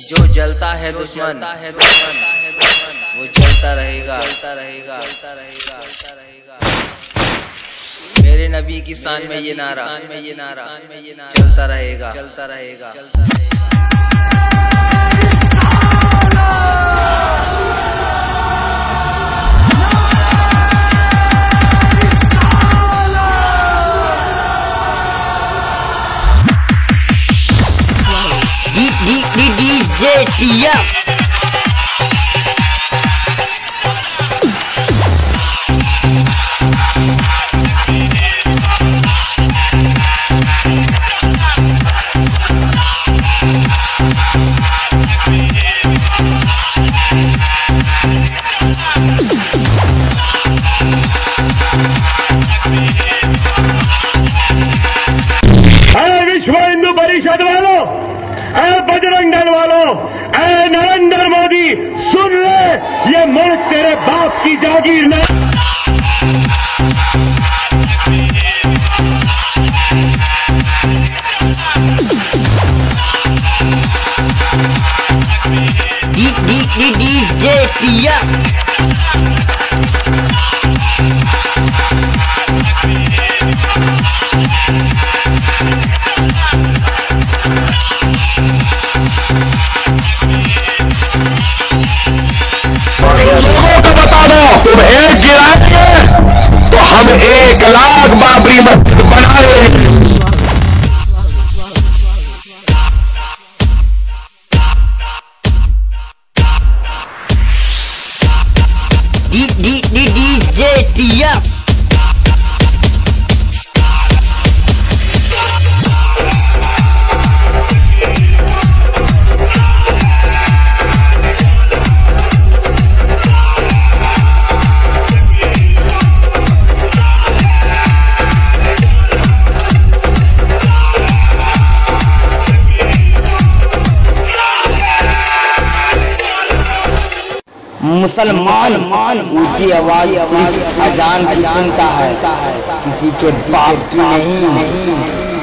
जो जलता है दुश्मन, वो जलता रहेगा। जलता रहेगा जलता रहेगा जलता रहेगा मेरे नबी की शान में ये नारा में ये नारा में ये नारा चलता रहेगा चलता रहेगा चलता रहेगा। di DJ Tiap ऐ बजरंग दल वालों, ऐ नरेंद्र मोदी, सुन ले, ये मुल्क तेरे बाप की जागीर TF लोगों एक लाख बाबरी मस्जिद बनाए। D D D DJ TF मुसलमान मान ऊँची आवाज़ अजान अजान का है। किसी के बाप की नहीं।